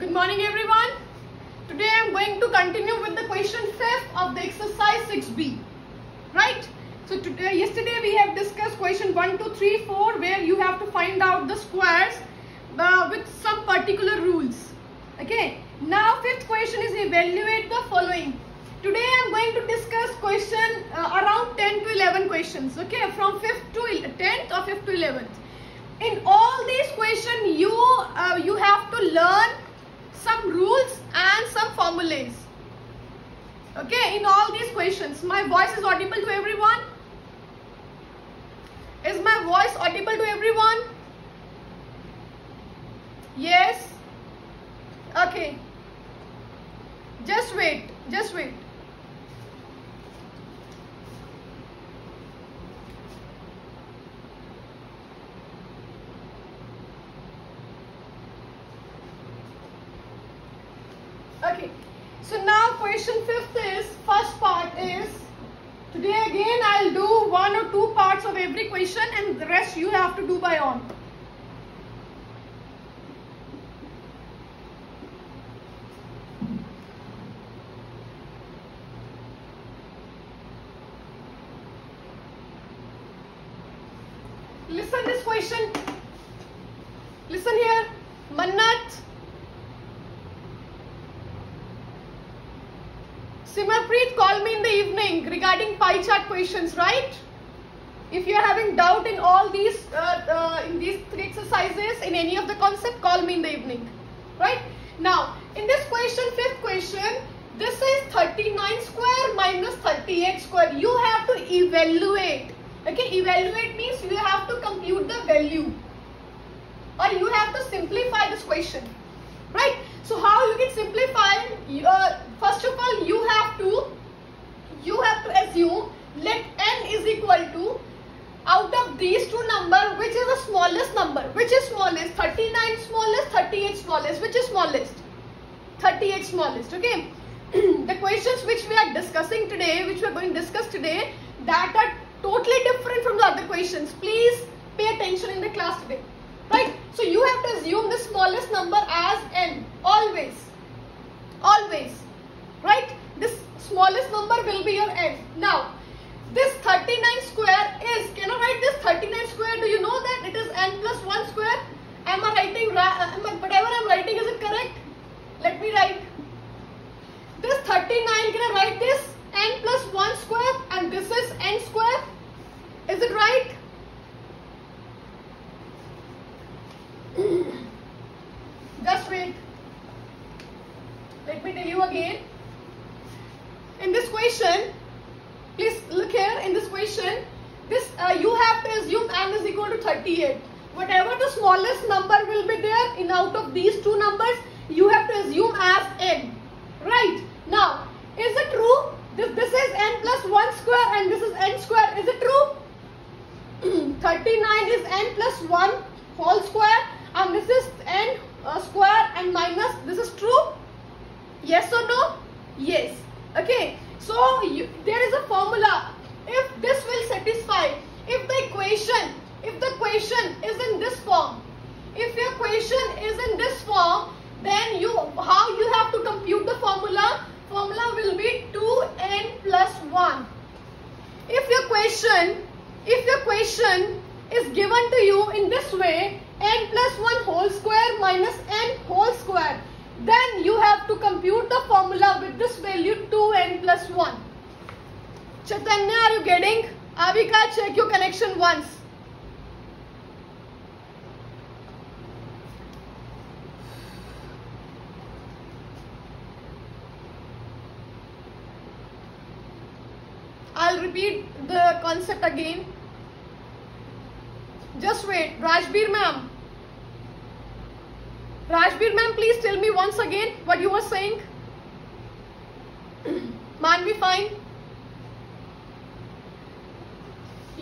Good morning everyone. Today I am going to continue with the question 5th of the exercise 6b. Right? So today, yesterday we have discussed question 1, 2, 3, 4 where you have to find out the squares uh, with some particular rules. Okay. Now fifth question is evaluate the following. Today I am going to discuss question uh, around 10 to 11 questions. Okay. From 5th to 10th or 5th to 11th. In all these questions you, uh, you have to learn some rules and some formulas. Okay, in all these questions, my voice is audible to everyone? Is my voice audible to everyone? Yes? Okay. Just wait, just wait. Okay. So question fifth is, first part is, today again I'll do one or two parts of every question and the rest you have to do by own. Listen this question. Listen here. Mannat. Simarpreet called me in the evening regarding pie chart right? If you are having doubt in all these uh, uh, in these three exercises in any of the concept, call me in the evening, right? Now, in this question, fifth question, this is 39 square minus 38 square. You have to evaluate. Okay, evaluate means you have to compute the value or you have to simplify this question, right? So how you can simplify? Uh, first of all, you have to you have to assume is equal to out of these two number which is the smallest number? Which is smallest? 39 smallest 38 smallest. Which is smallest? 38 smallest okay? The questions which we are discussing today which we are going to discuss today that are totally different from the other questions. Please pay attention in the class today. Right? So you have to assume the smallest number as n. Always. Always. Right? This smallest number will be your n. Now this 39 square is can i write this 39 square? Do you know that it is n plus 1 square? Am i writing am I, whatever i'm writing is it correct? Let me write. This 39 can i write this? N plus 1 square and this is n square? Is it right? Just wait. Let me tell you again. In this question please look here in this question. This uh, you have to assume n is equal to 38 whatever the smallest number will be there in out of these two numbers you have to assume as n. Right. Now is it true? This this is n plus 1 square and this is n square. Is it true? 39 is n plus 1 whole square and this is n uh, square and minus this is true? Yes or no? Yes okay so you, there is a formula if this will satisfy if the equation if the equation is in this form if your equation is in this then you how you have to compute the formula? Formula will be 2n plus 1 if your question if your question is given to you in this way n plus 1 whole square minus n whole square then you have to compute the formula with this value 2n plus 1 Chaitanya are you getting? Avika check your connection once I'll repeat the concept again. Just wait. Rajbir ma'am. Rajbir ma'am, please tell me once again what you were saying. Manvi fine?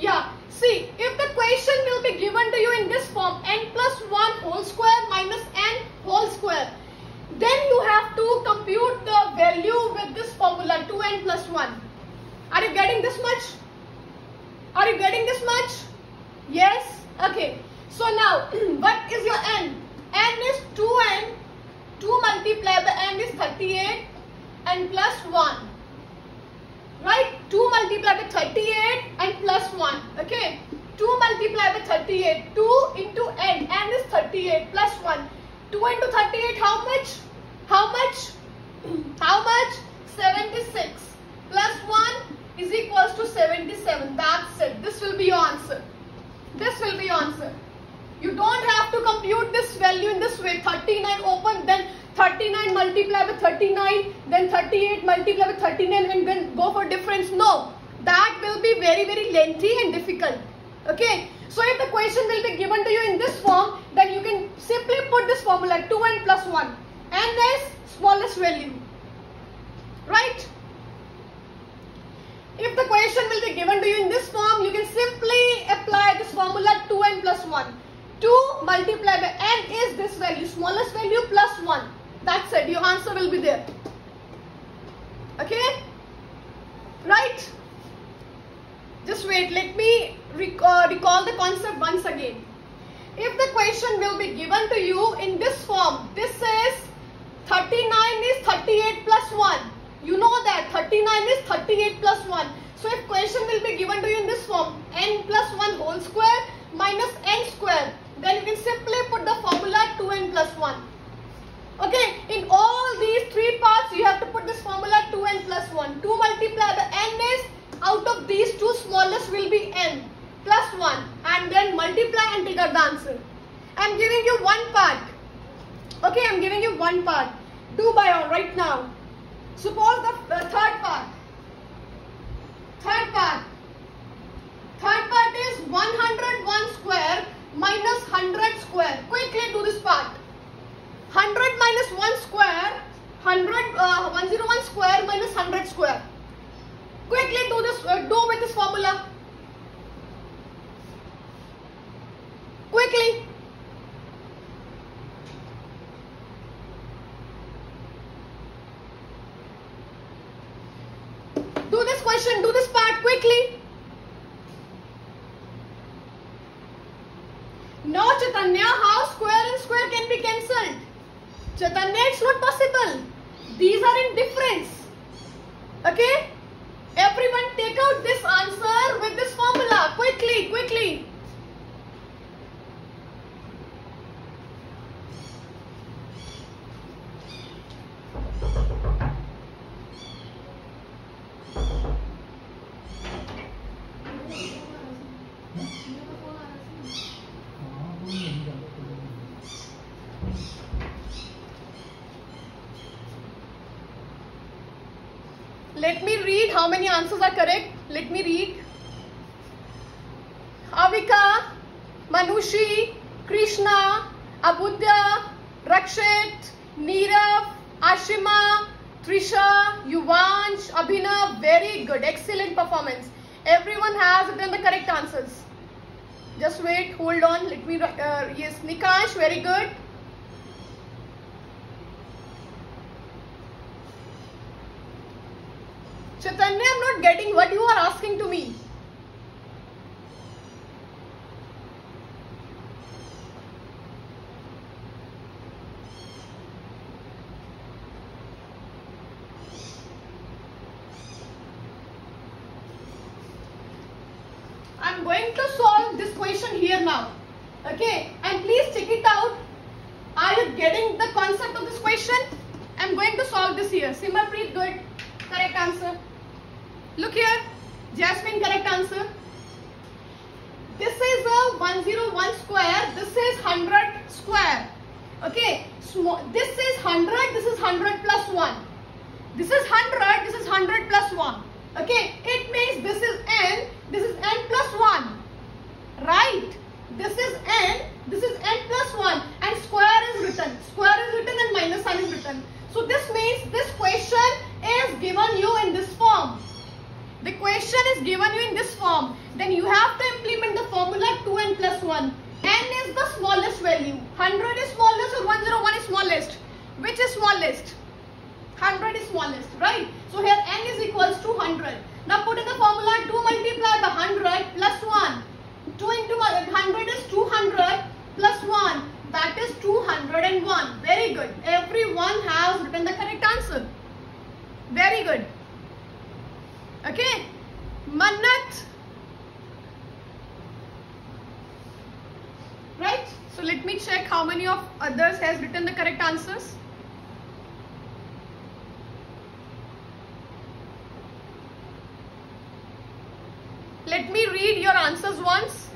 Yeah. See, if the question will be given to you in this form, n plus 1 whole square minus n whole square, then you have to compute the value with this formula 2n plus 1. Are you getting this much? Are you getting this much? Yes? Okay. So now, what is your n? n is 2n 2 multiplied by n is 38 and plus 1. Right? 2 multiplied by 38 and plus 1. Okay? 2 multiplied by 38. 2 into n. n is 38 plus 1. 2 into 38 how much? How much? How much? 76 plus 1 is equals to 77. That's it. This will be your answer. This will be your answer. You don't have to compute this value in this way. 39 open, then 39 multiply with 39, then 38 multiply with 39 and then go for difference. No, that will be very, very lengthy and difficult. Okay. So if the question will be given to you in this form, then you can simply put this formula 2n plus 1 and this smallest value. Right? The question will be given to you in this form, you can simply apply this formula 2n plus 1. 2 multiplied by n is this value, smallest value plus 1. That's it, your answer will be there. Okay? Right? Just wait, let me rec uh, recall the concept once again. If the question will be given to you in this form, this is 39 is 38 plus 1. You know that 39 is 38 plus 1. So if question will be given to you in this form, n plus 1 whole square minus n square, then you can simply put the formula 2n plus 1. Okay, in all these three parts, you have to put this formula 2n plus 1. 2 multiply the n is, out of these two smallest will be n plus 1 and then multiply and take out the answer. I am giving you one part. Okay, I am giving you one part. Do by all right now. Suppose the. Third part. Third part is 101 square minus 100 square. Quickly do this part. 100 minus 1 square, 100, uh, 101 square minus 100 square. Quickly do this, uh, do with this formula. Quickly. Do this question, do this part quickly. No, Chaitanya, how square and square can be cancelled? Chaitanya, it's not possible. These are in difference. Okay? Everyone take out this answer with this formula. Quickly, quickly. Let me read how many answers are correct. Let me read. Avika, Manushi, Krishna, Abudya, Rakshit, Nirav, Ashima, Trisha, Yuvansh, Abhinav. Very good. Excellent performance. Everyone has done the correct answers. Just wait. Hold on. Let me. Uh, yes, Nikash. Very good. Chaitanya, I'm not getting what you are asking to me. I'm going to solve this question here now. Okay, and please check it out. Are you getting the concept of this question? I'm going to solve this here. Simarpreet, good. Correct answer. Look here. Jasmine, correct answer. This is a 101 square. This is 100 square. Okay. This is 100. This is 100 plus 1. This is 100. This is 100 plus 1. Okay. It means this is n. This is n plus 1. Right. This is n. This is n plus 1. And square is written. Square is written and minus sign is written. So this means this question is given you in this form. The question is given you in this form. Then you have to implement the formula 2n plus 1. n is the smallest value. 100 is smallest or 101 is smallest. Which is smallest? 100 is smallest, right? So here n is equals to 100. Now put in the formula 2 multiplied by 100 plus 1. 2 into 100 is 200 plus 1. That is 201. Very good. Everyone has written the correct answer. Very good. Okay. Mannat. Right. So let me check how many of others has written the correct answers. Let me read your answers once.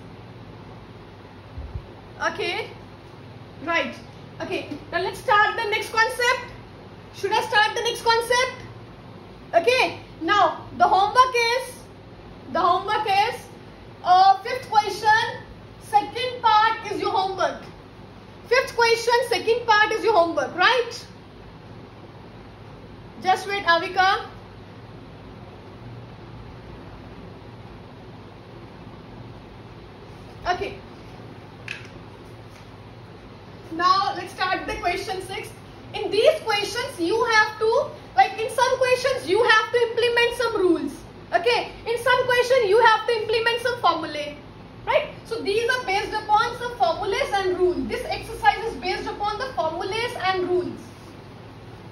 Okay. Right. Okay. Now let's start the next concept. Should I start the next concept? Okay. Now the homework is the homework is uh, fifth question. Second part is your homework. Fifth question. Second part is your homework. Right? Just wait, Avika. Okay. Now let's start the question 6. In these questions you have to, like in some questions you have to implement some rules. Okay. In some question you have to implement some formulae. Right. So these are based upon some formulas and rules. This exercise is based upon the formulas and rules.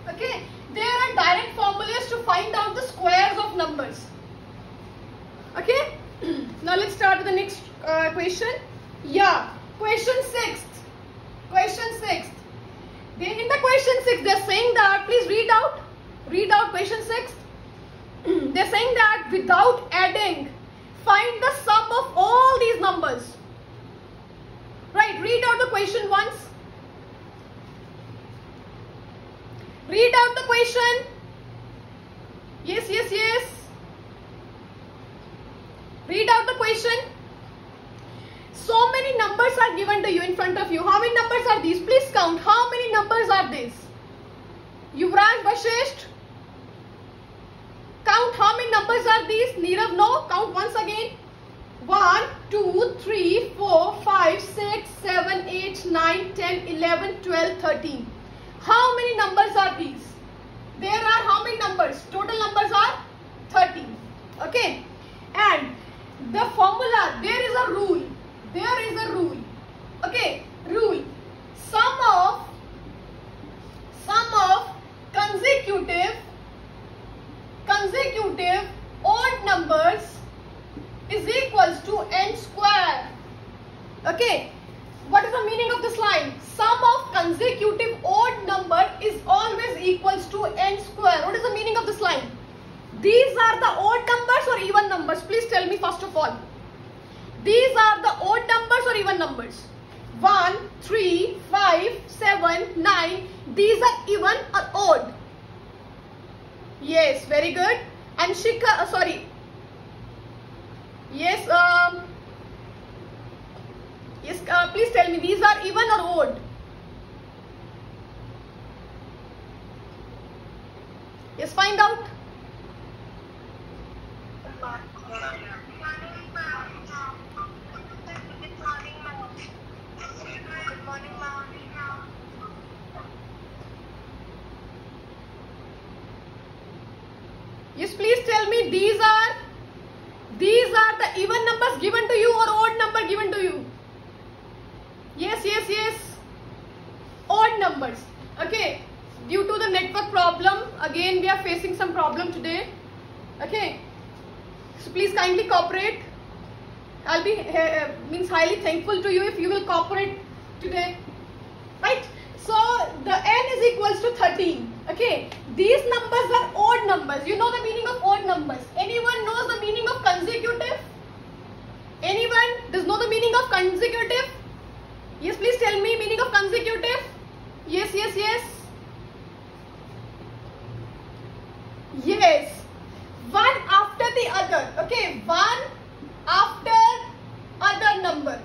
Okay. There are direct formulas to find out the squares of numbers. Okay. now let's start with the next uh, question. Yeah. Question 6. Question 6. In the question 6, they're saying that, please read out. Read out question 6. They're saying that without adding, find the sum of all these numbers. Right, read out the question once. Read out the question. Yes, yes, yes. Read out the question. So many numbers are given to you in front of you. How many numbers are these? Please count. How many numbers are these? Yuvraj Vashisht. Count how many numbers are these? Nirav, no. Count once again. 1, 2, 3, 4, 5, 6, 7, 8, 9, 10, 11, 12, 13. How many numbers are these? There are how many numbers? Total numbers are 13. Okay. And the formula, there is a rule. There is a rule. Okay. Rule. Sum of, sum of consecutive, consecutive odd numbers is equals to n square. Okay. What is the meaning of this line? Sum of consecutive odd number is always equals to n square. What is the meaning of this line? These are the odd numbers or even numbers? Please tell me first of all. These are the odd numbers or even numbers? 1, 3, 5, 7, 9. These are even or odd? Yes, very good. And Shika, uh, sorry. Yes, um, yes, uh, please tell me, these are even or odd? Yes, find out. Yes, please tell me these are even numbers given to you or odd number given to you. Yes, yes, yes. Odd numbers. Okay. Due to the network problem, again we are facing some problem today. Okay. So please kindly cooperate. I'll be uh, means highly thankful to you if you will cooperate today. Right. So the n is equals to 13. Okay. These numbers are odd numbers. You know the meaning of odd numbers. Anyone knows the meaning of consecutive? Anyone does know the meaning of consecutive? Yes, please tell me meaning of consecutive. Yes, yes, yes. Yes. One after the other. Okay. One after other number.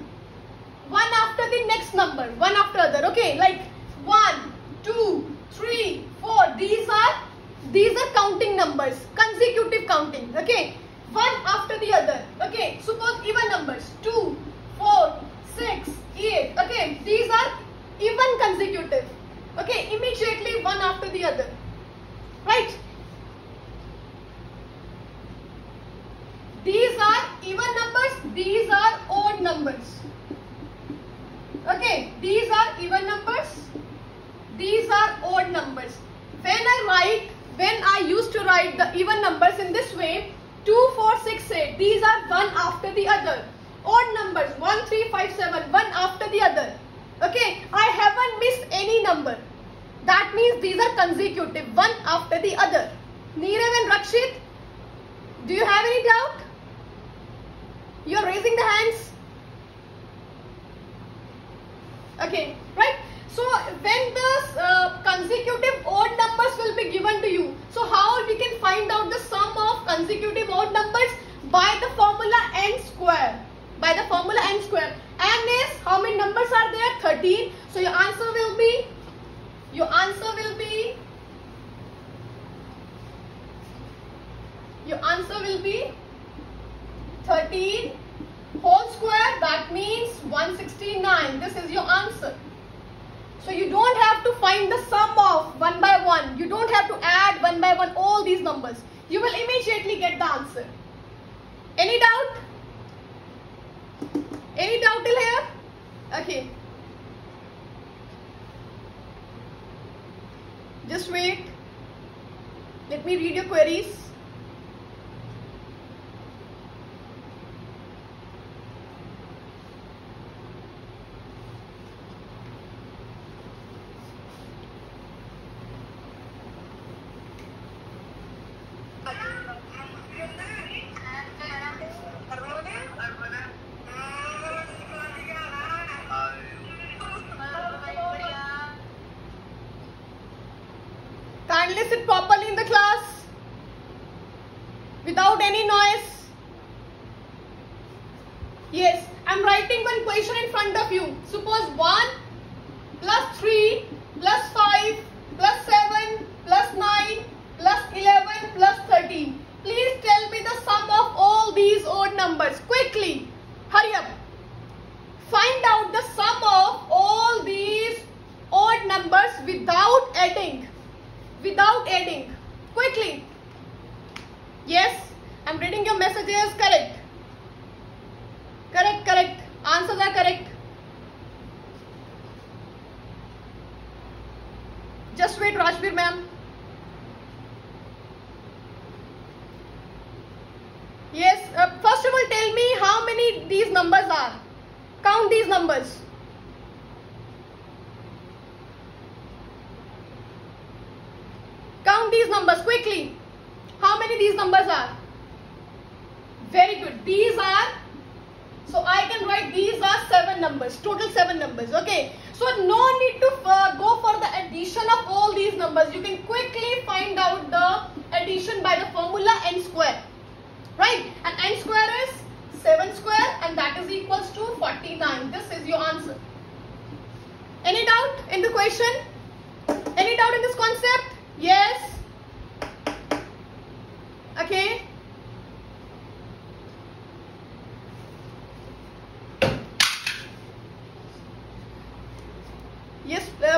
One after the next number. One after other. Okay. Like one, two, three, four. These are these are counting numbers. Consecutive counting. Okay. One after the other. Okay. Suppose even numbers. Two, four, six, eight. Okay. These are even consecutive. Okay. Immediately one after the other. Right. These are even numbers. These are odd numbers. Okay. These are even numbers. these are odd numbers. When I write, when I used to write the even numbers in this way, 2, 4, 6, 8, these are one after the other. Odd numbers, 1, 3, 5, 7, one after the other. Okay, I haven't missed any number. That means these are consecutive, one after the other. Neerav and Rakshit, do you have any doubt? You are raising the hands. Okay, right? So when the uh, consecutive odd numbers will be given to you, so how we can find out the sum of consecutive odd numbers? By the formula n square. By the formula n square. n is, how many numbers are there? 13. So your answer will be, your answer will be, your answer will be 13 whole square that means 169 this is your answer so you don't have to find the sum of one by one. You don't have to add one by one all these numbers. You will immediately get the answer. Any doubt? Any doubt till here? Okay. Just wait. Let me read your queries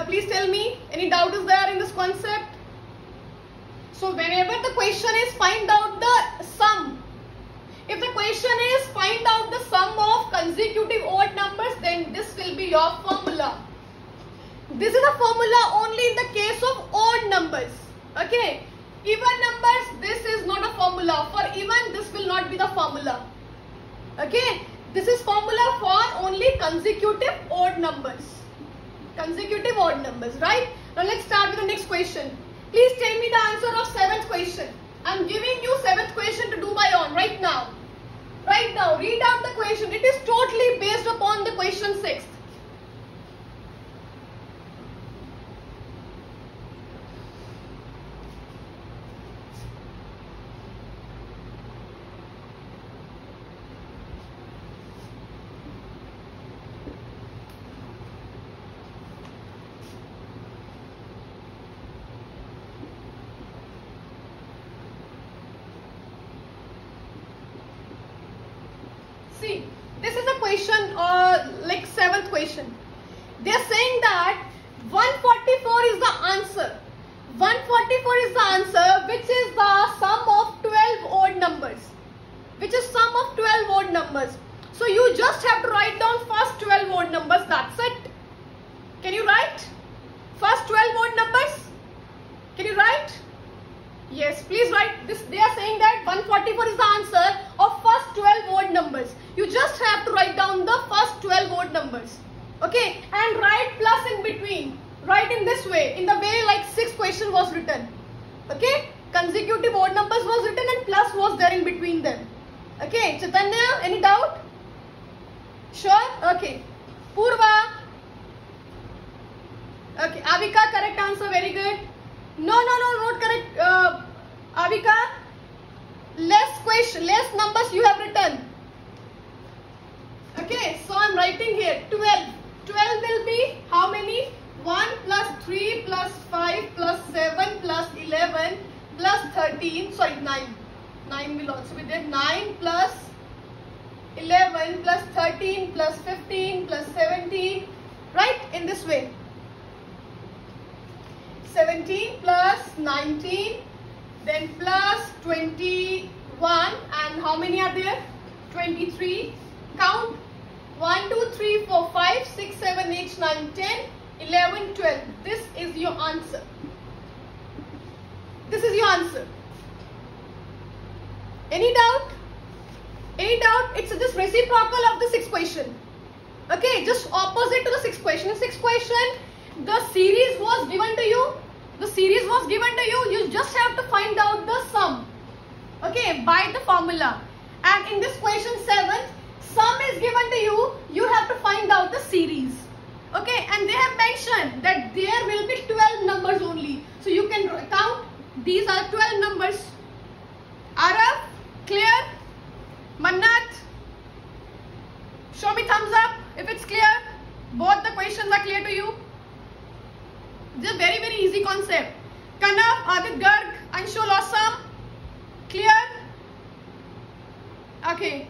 please tell me, any doubt is there in this concept? So whenever the question is find out the sum, if the question is find out the sum of consecutive odd numbers, then this will be your formula. This is a formula only in the case of odd numbers. Okay. Even numbers, this is not a formula. For even, this will not be the formula. Okay. This is formula for only consecutive odd numbers. Consecutive odd numbers, right? Now let's start with the next question. Please tell me the answer of seventh question. I'm giving you seventh question to do by on right now. Right now, read out the question. It is totally based upon the question sixth. See, this is a question, uh, like seventh question. They are saying that 144 is the answer. 144 is the answer, which is the sum of 12 odd numbers. Which is sum of 12 odd numbers. So you just have to write down first 12 odd numbers. That's it. Can you write? First 12 odd numbers. Can you write? Yes, please write this. They are saying that 144 is the answer of first 12 odd numbers. You just have to write down the first 12 odd numbers. Okay, and write plus in between. Write in this way, in the way like six question was written. Okay, consecutive odd numbers was written and plus was there in between them. Okay, Chaitanya, any doubt? Sure? Okay. Purva. Okay, Avika, correct answer, very good. No, no, no, not correct. Uh, Avika, less question, less numbers you have written. Okay, so I'm writing here 12. 12 will be how many? 1 plus 3 plus 5 plus 7 plus 11 plus 13, sorry 9. 9 will also be there. 9 plus 11 plus 13 plus 15 plus 17, right? In this way. 17 plus 19 then plus 21 and how many are there 23 count 1 2 3 4 5 6 7 8 9 10 11 12 this is your answer. This is your answer. Any doubt? Any doubt? It's just reciprocal of the sixth question. Okay just opposite to the sixth question. Sixth question the series was given to you. The series was given to you. You just have to find out the sum. Okay by the formula. And in this question 7 sum is given to you you have to find out the series okay and they have mentioned that there will be 12 numbers only so you can count these are 12 numbers Araf clear Mannat show me thumbs up if it's clear both the questions are clear to you this is very very easy concept. Kanav, Adit Garg, Anshul Awesome. Clear? Okay.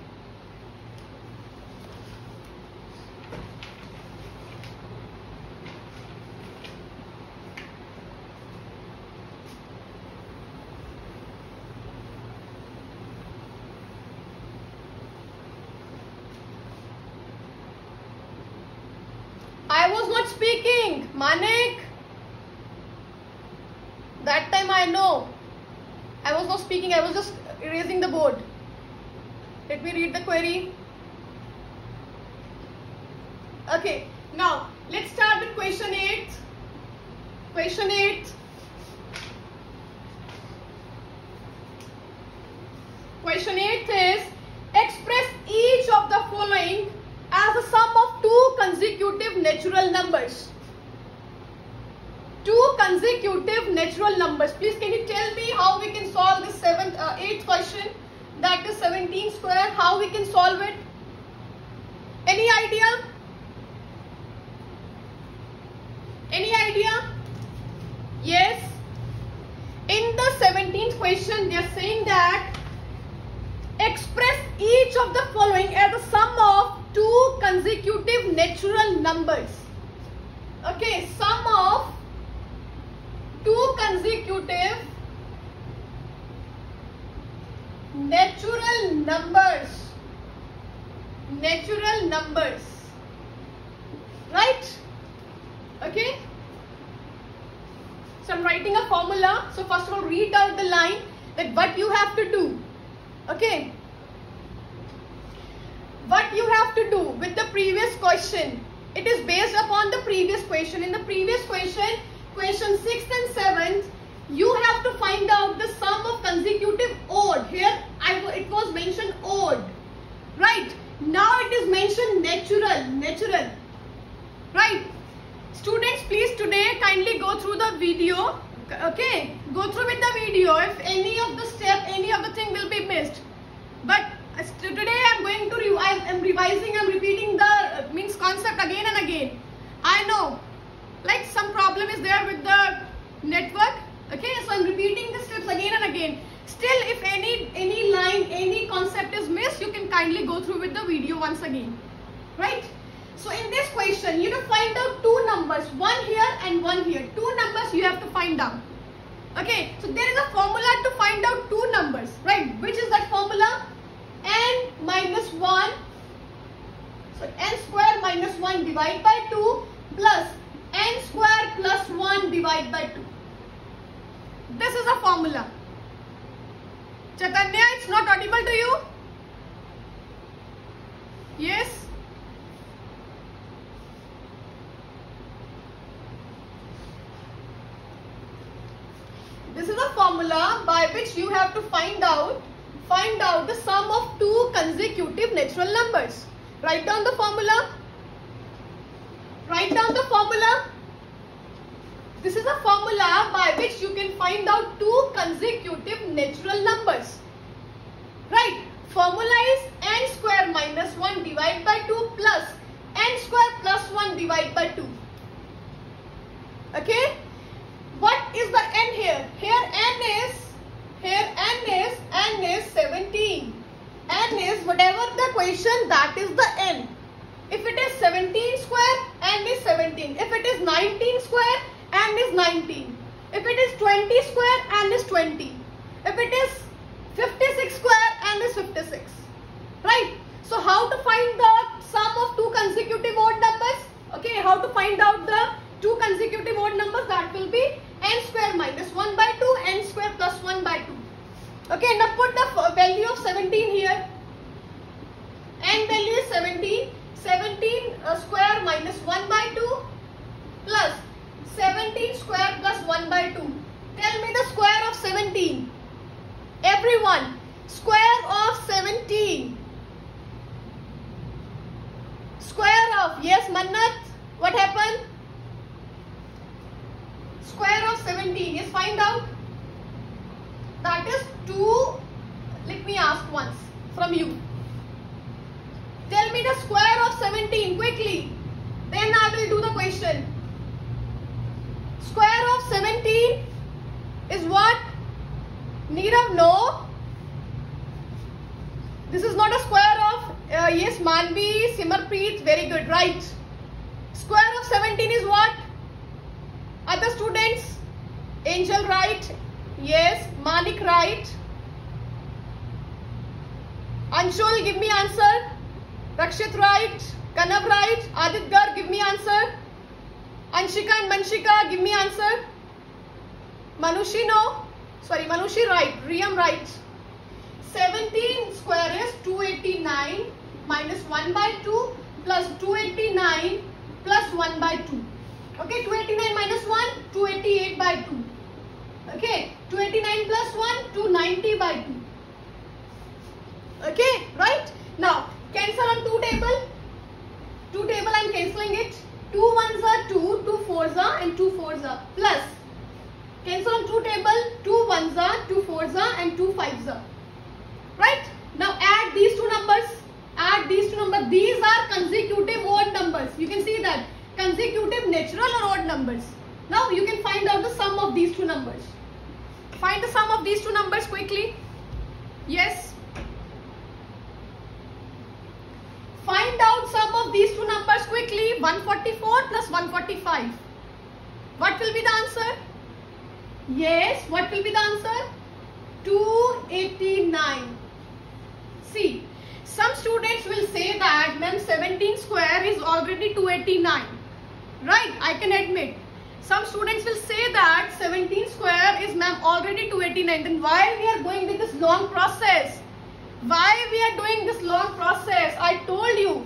I was not speaking. Manik. That time I know. I was not speaking, I was just erasing the board. Let me read the query. Okay, now let's start with question 8. Question 8. Question 8 is express each of the following as a sum of two consecutive natural numbers two consecutive natural numbers. Please can you tell me how we can solve this seventh, uh, eighth question that is 17 square, how we can solve it? Any idea? Any idea? Yes. In the 17th question, they are saying that express each of the following as a sum of two consecutive natural numbers. Okay, sum of two consecutive natural numbers. Natural numbers. Right? Okay? So i'm writing a formula. So first of all read out the line that what you have to do. Okay what you have to do with the previous question it is based upon the previous question in the previous question question 6th and 7th, you have to find out the sum of consecutive odd. Here I, it was mentioned odd. Right. Now it is mentioned natural. Natural. Right. Students please today kindly go through the video. Okay. Go through with the video. If any of the step, any of the thing will be missed. But today I am going to, I am revising, I am repeating the uh, means concept again and again. I know like some problem is there with the network okay? So i'm repeating the steps again and again. Still if any any line any concept is missed you can kindly go through with the video once again right? So in this question you have to find out two numbers one here and one here. Two numbers you have to find out okay? So there is a formula to find out two numbers right? Which is that formula n minus 1 so n square minus 1 divided by 2 plus n square plus 1 1 divided by 2. This is a formula. Chaitanya, it's not audible to you? Yes? This is a formula by which you have to find out find out the sum of two consecutive natural numbers. Write down the formula. Write down the formula. This is a formula by which you can find out two consecutive natural numbers. Right. Formula is n square minus 1 divided by 2 plus n square plus 1 divided by 2. Okay. What is the n here? Here n is, here n is, n is 17. n is whatever the question that is the n. If it is 17 square, n is 17. If it is 19 square, n is 19. If it is 20 square, n is 20. If it is 56 square, n is 56. Right? So how to find the sum of two consecutive odd numbers? Okay, how to find out the two consecutive odd numbers? That will be n square minus 1 by 2, n square plus 1 by 2. Okay, now put the value of 17 here. n value is 17. 17 uh, square minus 1 by 2 plus 17 square plus 1 by 2. Tell me the square of 17. Everyone, square of 17. Square of, yes Mannat, what happened? Square of 17, yes find out. That is 2, let me ask once from you. Tell me the square of 17 quickly. Then I will do the question. Square of 17 is what? Neerav, no. This is not a square of, uh, yes, Manvi, Simarpreet, very good, right. Square of 17 is what? Other students? Angel, right? Yes. Manik, right? Anshul, give me answer. Rakshit, right? Kanav, right? Adit Garg, give me answer. Anshika and Manshika, give me answer. Manushi, no. Sorry, Manushi, right. Riyam, right. 17 square is 289 minus 1 by 2 plus 289 plus 1 by 2. Okay, 289 minus 1, 288 by 2. Okay, 289 plus 1, 290 by 2. Okay, right? Now, cancel on 2 table. 2 table I am cancelling it. 2 ones are 2, 2 fours are and 2 fours are plus. Cancel on 2 table. 2 ones are, 2 fours are and 2 fives are. Right? Now add these two numbers. Add these two numbers. These are consecutive odd numbers. You can see that. Consecutive natural or odd numbers. Now you can find out the sum of these two numbers. Find the sum of these two numbers quickly. Yes. Find out sum of these two numbers quickly. 144 plus 145. What will be the answer? Yes. What will be the answer? 289. See, some students will say that ma'am 17 square is already 289. Right, I can admit. Some students will say that 17 square is ma'am already 289. Then why we are going with this long process? Why we are doing this long process? I told you.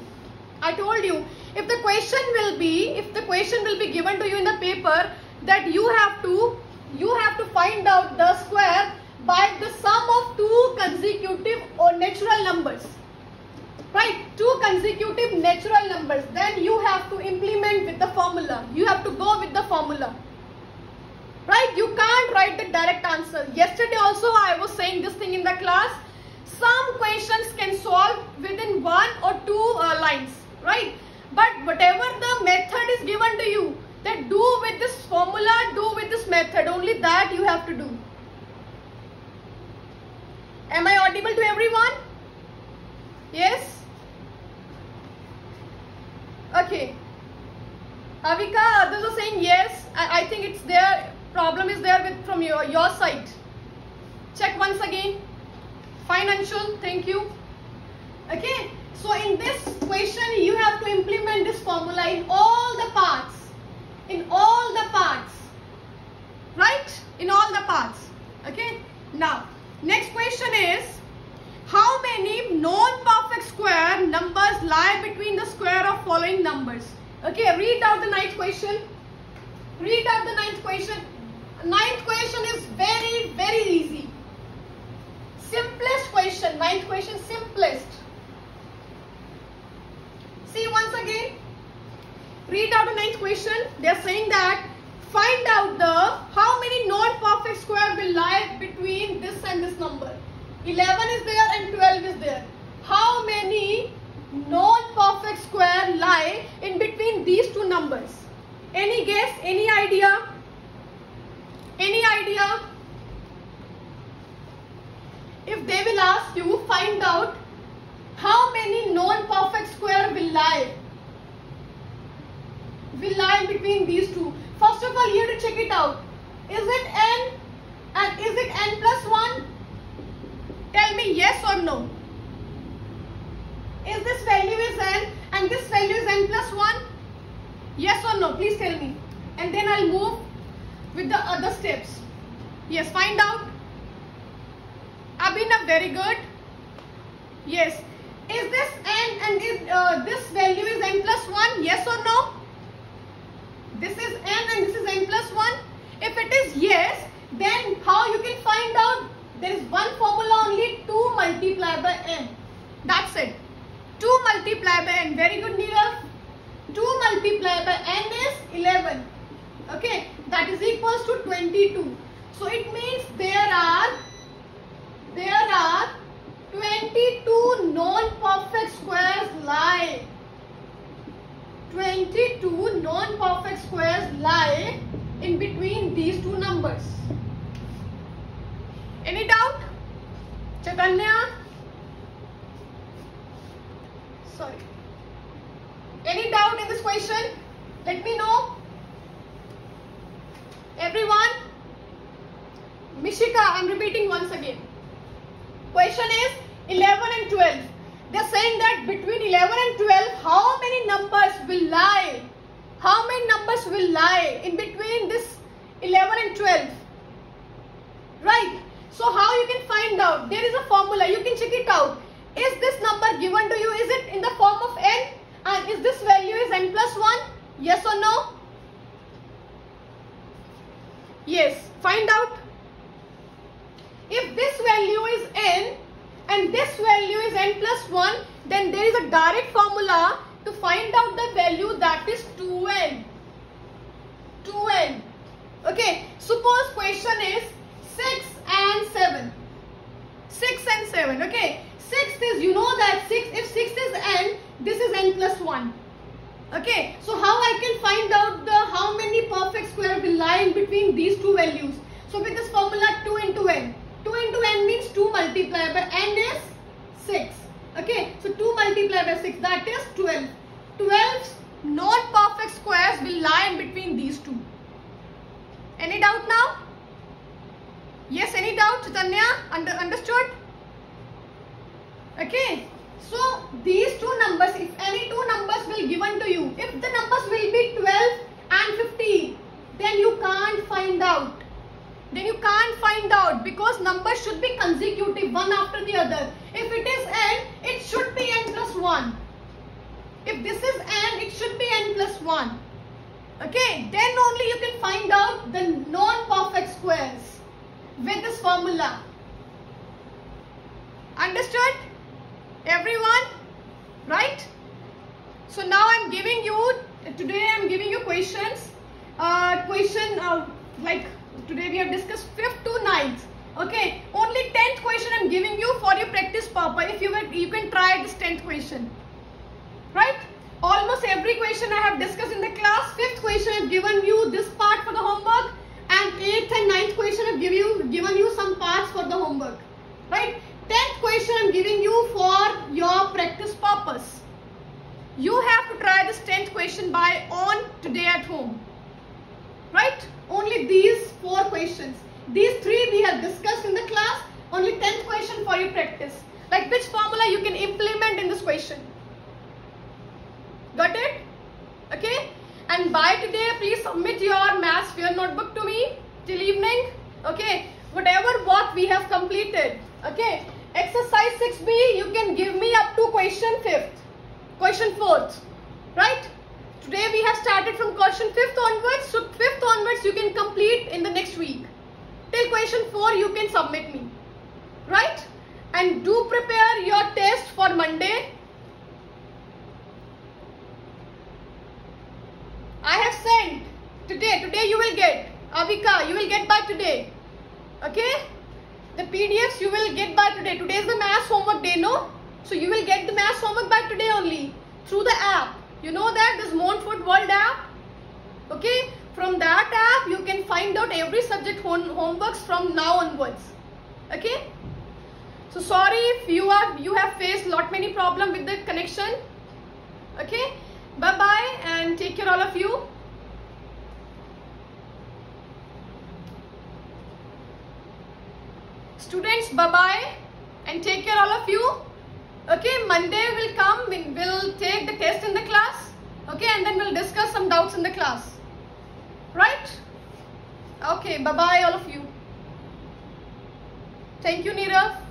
I told you. If the question will be, if the question will be given to you in the paper that you have to, you have to find out the square by the sum of two consecutive or natural numbers. Right? Two consecutive natural numbers. Then you have to implement with the formula. You have to go with the formula. Right? You can't write the direct answer. Yesterday also I was saying this thing in the class. Some questions can solve within one or two uh, lines. Right? But whatever the method is given to you, that do with this formula, do with this method. Only that you have to do. Am I audible to everyone? Yes? Okay. Avika, others are saying yes. I, I think it's there. Problem is there with from your, your side. Check once again. Fine, Anshul. Thank you. Okay. So in this question, you have to implement this formula in all the parts. In all the parts. Right? In all the parts. Okay. Now, next question is, how many non-perfect square numbers lie between the square of following numbers? Okay, read out the ninth question. Read out the ninth question. Ninth question is very, very easy. Simplest question. Ninth question, simplest. See once again. Read out the ninth question. They are saying that find out the how many non-perfect square will lie between this and this number. 11 is there and 12 is there. How many non-perfect square lie in between these two numbers? Any guess? Any idea? Any idea? If they will ask you, find out how many non-perfect square will lie will lie between these two. First of all, you have to check it out. Is it n and is it n plus 1? Tell me yes or no. Is this value is n and this value is n plus 1? Yes or no? Please tell me. And then I'll move with the other steps. Yes, find out. Abhinav, very good. Yes. Is this n and is, uh, this value is n plus 1? Yes or no? This is n and this is n plus 1. If it is yes, then how you can find out? There is one formula only 2 multiplied by n. That's it. 2 multiplied by n. Very good Neerav. 2 multiplied by n is 11. Okay. That is equals to 22. So it means there are there are 22 non-perfect squares lie 22 non-perfect squares lie in between these two numbers. Any doubt? Chaitanya? Sorry. Any doubt in this question? Let me know. Everyone? Mishika, I'm repeating once again. Question is 11 and 12. They're saying that between 11 and 12, how many numbers will lie? How many numbers will lie in between this 11 and 12? Right. So how you can find out? There is a formula. You can check it out. Is this number given to you? Is it in the form of n? And is this value is n plus 1? Yes or no? Yes. Find out. If this value is n, and this value is n plus 1 then there is a direct formula to find out the value that is 2n 2n okay suppose question is 6 and 7 6 and 7 okay 6 is you know that 6 if 6 is n this is n plus 1 okay so how I can find out the how many perfect square will lie in between these two values so with this formula 2 into n 2 into n means 2 multiplied by n is 6. Okay, so 2 multiplied by 6 that is 12. 12 non-perfect squares will lie in between these two. Any doubt now? Yes, any doubt Chaitanya? Under, understood? Okay, so these two numbers, if any two numbers will given to you, if the numbers will be 12 and 15, then you can't find out then you can't find out because numbers should be consecutive one after the other. If it is n, it should be n plus 1. If this is n, it should be n plus 1. Okay, then only you can find out the non-perfect squares with this formula. Understood? Everyone? Right? So now I'm giving you, today I'm giving you questions. Uh, question uh, like Today we have discussed 5th to 9th. Okay, only 10th question I'm giving you for your practice purpose. If you will, you can try this 10th question. Right? Almost every question I have discussed in the class. 5th question I've given you this part for the homework. And 8th and 9th question I've given you, given you some parts for the homework. Right? 10th question I'm giving you for your practice purpose. You have to try this 10th question by on today at home. Right? Only these four questions. These three we have discussed in the class. Only 10th question for your practice. Like which formula you can implement in this question. Got it? Okay? And by today, please submit your maths fear notebook to me till evening. Okay, whatever work we have completed. Okay, exercise 6b, you can give me up to question 5th, question 4th, right? Today we have started from question 5th onwards, so 5th onwards you can complete in the next week. Till question 4 you can submit me, right? And do prepare your test for Monday I have sent today. Today you will get. Avika, you will get by today. Okay? The PDFs you will get by today. Today is the mass homework day, no? So you will get the mass homework by today only. Through the app. You know that? This Montfort World app. Okay? From that app, you can find out every subject home homeworks from now onwards. Okay? So sorry if you are you have faced lot many problem with the connection. Okay? Bye bye and take care all of you. Students, bye bye and take care all of you. Okay, Monday will come, we'll take the test in the class. Okay, and then we'll discuss some doubts in the class. Right? Okay, bye bye all of you. Thank you, Nirav.